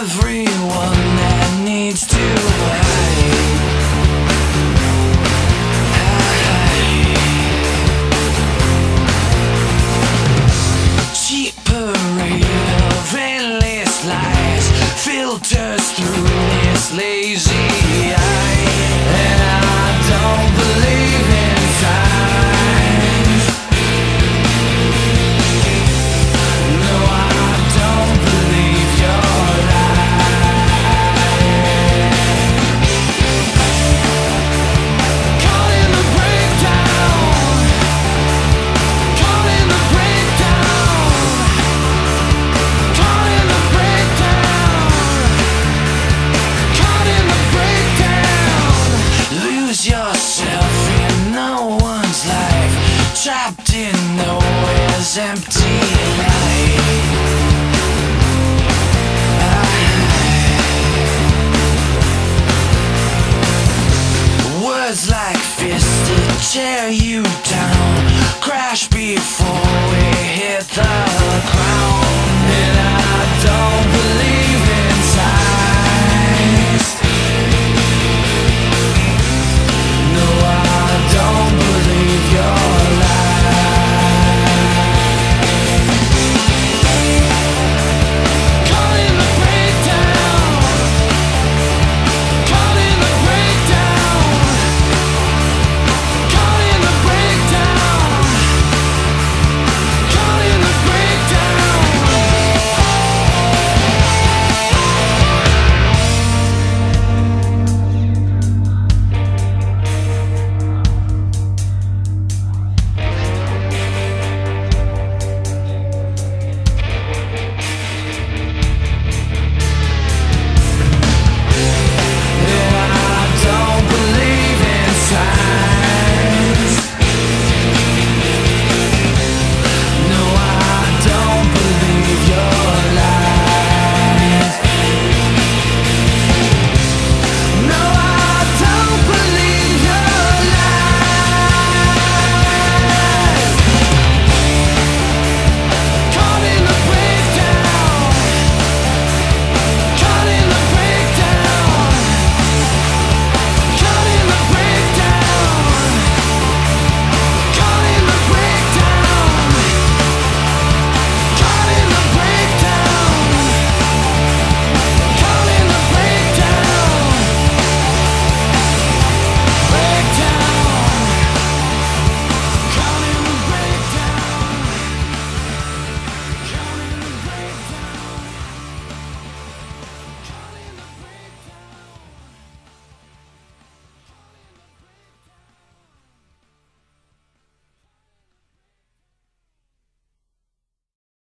every trapped in nowhere's empty life. Words like fists that tear you